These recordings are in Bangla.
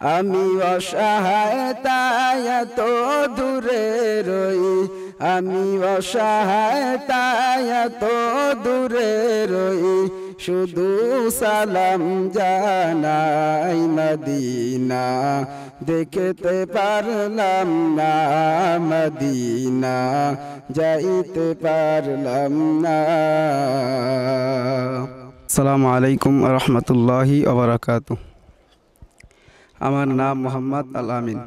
আমি অসহায় তাই এত দূরে রই। আমি অসহায় তাই এত দূরে রই। শুধু সালাম জানাই মদিনা। দেখতে পারলাম না মদিনা। যাইতে পারলাম না। আসসালামু আলাইকুম রহমতুল্লাহি আবরাকাত আমার নাম মোহাম্মদ আল আমিন।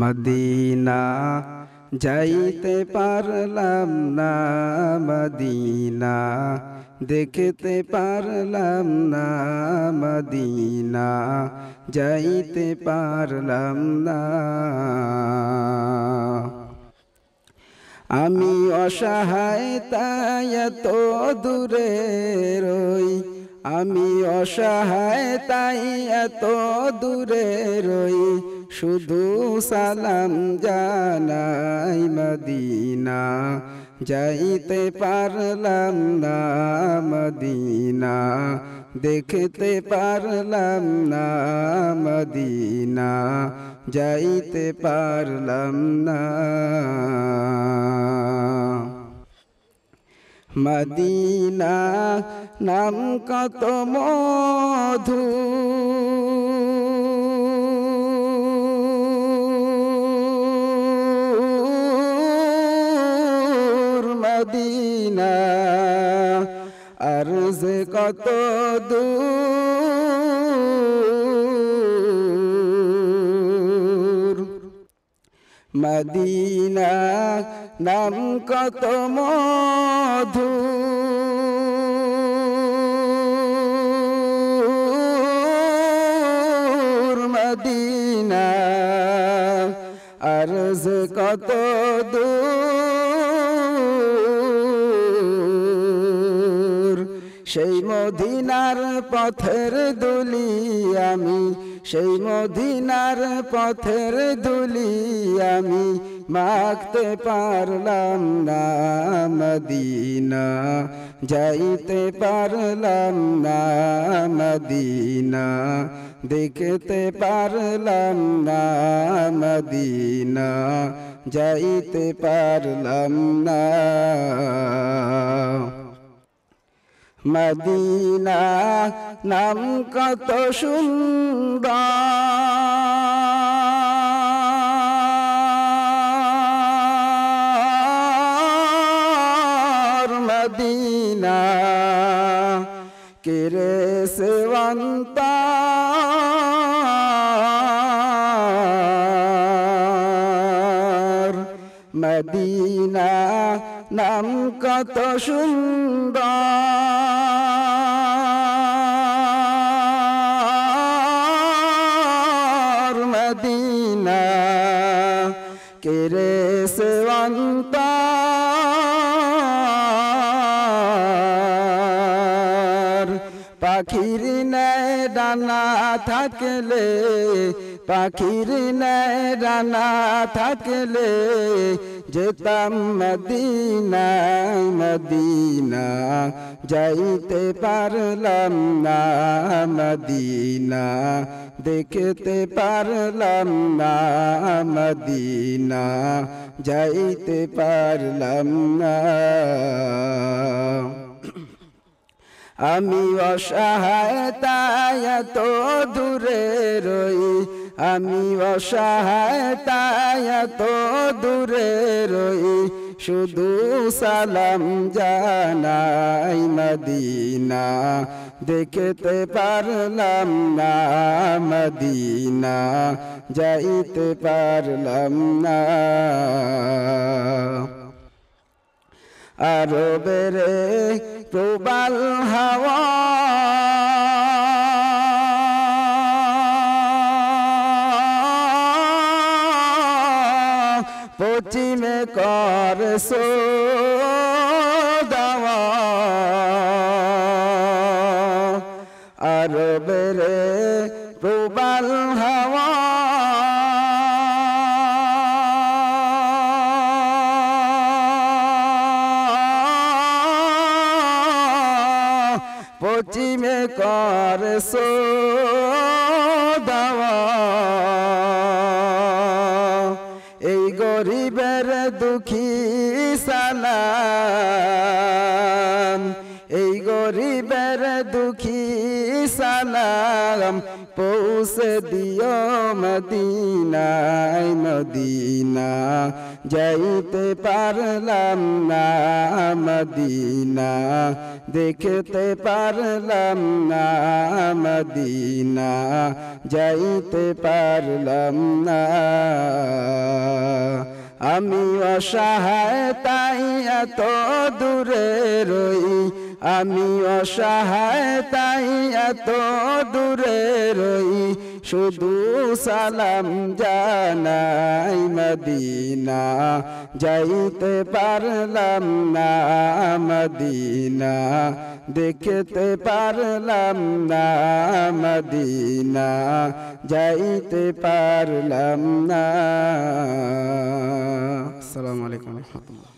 মদিনা যাইতে পারলাম না, মদিনা দেখতে পারলাম না, মদিনা যাইতে পারলাম না। আমি অসহায়, তাই দূরে রই আমি অসহায়, তাই এত দূরে রই। শুধু সালাম জানাই মদিনা। যাইতে পারলাম না মদিনা। দেখতে পারলাম না মদিনা। যাইতে পারলাম না মদিনা নাম কত মধু। মদিনা আর কত দূর মদিনা নাম কত মধু। মদিনা আর যে কত দূর। সেই মদিনার পথের দুলি আমি সেই মদিনার পথের দুলি আমি মাখতে পারলাম না মদিনা, যাইতে পারলাম না মদিনা, দেখতে পারলাম না মদিনা, যাইতে পারলাম না। মদিনা নাম কত সুন্দর। মদিনা কেরে সেবন্তা? মদিনা নাম কত সুন্দর। মদিনা কেরে সেবন্তা পাখির নেয় ডানা থাকলে পাখির ডানা থাকলে যেতাম মদিনায়, মদিনা যাইতে পারলাম না, মদিনা দেখতে পারলাম না, মদিনা যাইতে পারলাম না। আমি অসহায়, তাই এত দূরে রই আমি অসহায় এত দূরে রই, শুধু সালাম জানাই মদিনা। দেখতে পারলাম না মদিনা, যাইতে পারলাম না। আরও বেড়ে প্রবাল হাওয়া পশ্চিমে কর সো দাওয়া আরও বেড়ে প্রবাল হাওয়া পশ্চিমে কর সো দুঃখী সালাম। এই গরিবের দুঃখী সালাম পৌঁছে দিও মদিনায়, মদিনা। যাইতে পারলাম না মদিনা, দেখতে পারলাম না মদিনা। যাইতে পারলাম না। আমি অসহায়, তাই এত দূরে রই। আমি অসহায়, তাই এত দূরে রই। শুধু সালাম জানাই মদিনা। যাইতে পারলাম না মদিনা দেখতে পারলাম না মদিনা যাইতে পারলাম না। আসসালামু আলাইকুম রহমতুল্লাহ।